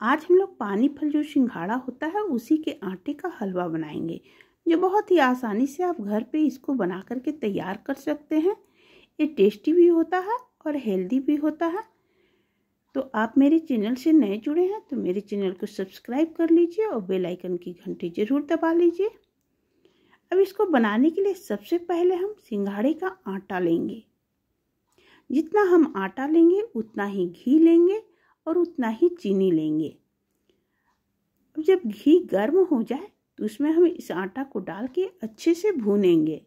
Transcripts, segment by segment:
आज हम लोग पानी फल जो सिंघाड़ा होता है, उसी के आटे का हलवा बनाएँगे। जो बहुत ही आसानी से आप घर पे इसको बना करके तैयार कर सकते हैं। ये टेस्टी भी होता है और हेल्दी भी होता है। तो आप मेरे चैनल से नए जुड़े हैं तो मेरे चैनल को सब्सक्राइब कर लीजिए और बेल आइकन की घंटी ज़रूर दबा लीजिए। अब इसको बनाने के लिए सबसे पहले हम सिंघाड़े का आटा लेंगे। जितना हम आटा लेंगे, उतना ही घी लेंगे। और उतना ही चीनी लेंगे। अब जब घी गर्म हो जाए तो उसमें हम इस आटा को डाल के अच्छे से भूनेंगे।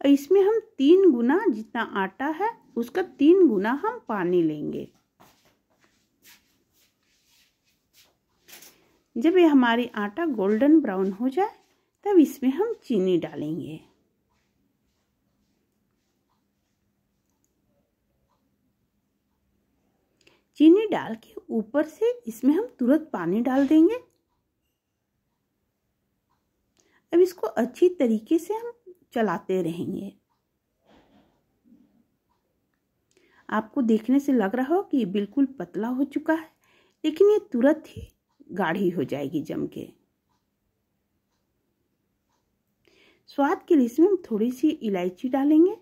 इसमें हम तीन गुना जितना आटा है, उसका तीन गुना हम पानी लेंगे। जब ये हमारी आटा गोल्डन ब्राउन हो जाए, तब इसमें हम चीनी डालेंगे। चीनी डाल के ऊपर से इसमें हम तुरंत पानी डाल देंगे। अब इसको अच्छी तरीके से हम चलाते रहेंगे। आपको देखने से लग रहा हो कि ये बिल्कुल पतला हो चुका है, लेकिन ये तुरंत ही गाढ़ी हो जाएगी जम के। स्वाद के लिए इसमें हम थोड़ी सी इलायची डालेंगे।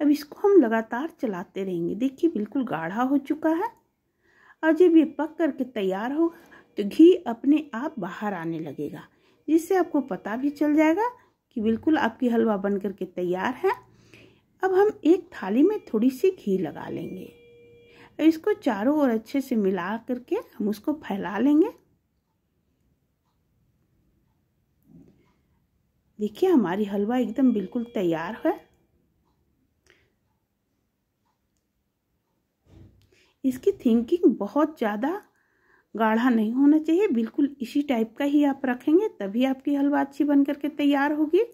अब इसको हम लगातार चलाते रहेंगे। देखिए, बिल्कुल गाढ़ा हो चुका है। और जब ये पक करके तैयार होगा तो घी अपने आप बाहर आने लगेगा, जिससे आपको पता भी चल जाएगा कि बिल्कुल आपकी हलवा बन करके तैयार है। अब हम एक थाली में थोड़ी सी घी लगा लेंगे। इसको चारों ओर अच्छे से मिला करके हम उसको फैला लेंगे। देखिए, हमारी हलवा एकदम बिल्कुल तैयार है। इसकी थिंकिंग बहुत ज़्यादा गाढ़ा नहीं होना चाहिए। बिल्कुल इसी टाइप का ही आप रखेंगे, तभी आपकी हलवा अच्छी बन करके तैयार होगी।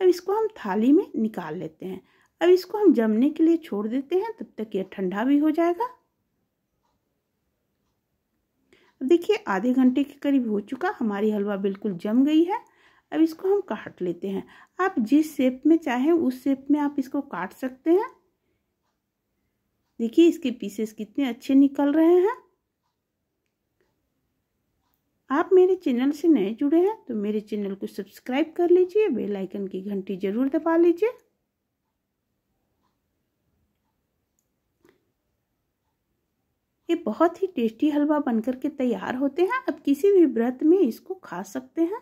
अब इसको हम थाली में निकाल लेते हैं। अब इसको हम जमने के लिए छोड़ देते हैं, तब तक ये ठंडा भी हो जाएगा। अब देखिए, आधे घंटे के करीब हो चुका, हमारी हलवा बिल्कुल जम गई है। अब इसको हम काट लेते हैं। आप जिस शेप में चाहें, उस शेप में आप इसको काट सकते हैं। देखिए, इसके पीसेस कितने अच्छे निकल रहे हैं। आप मेरे चैनल से नए जुड़े हैं तो मेरे चैनल को सब्सक्राइब कर लीजिए बेल आइकन की घंटी ज़रूर दबा लीजिए। ये बहुत ही टेस्टी हलवा बनकर के तैयार होते हैं। आप किसी भी व्रत में इसको खा सकते हैं।